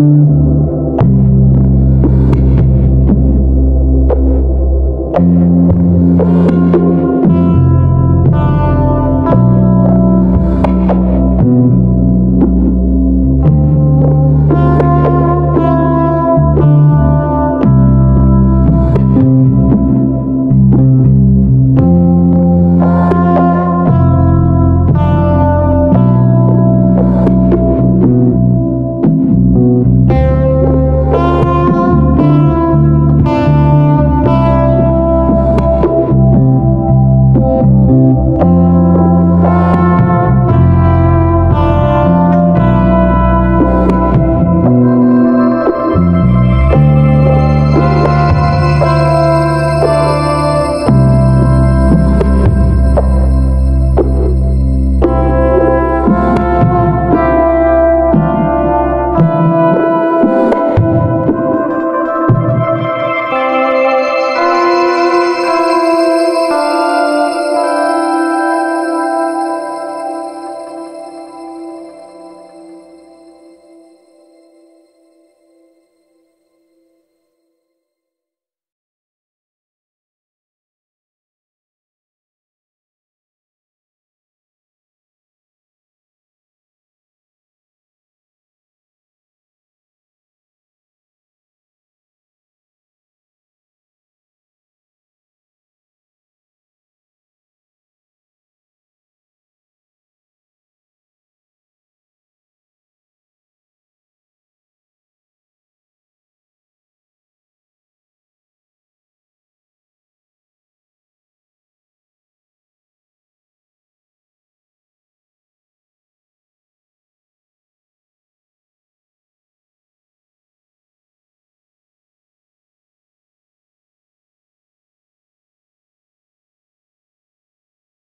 you.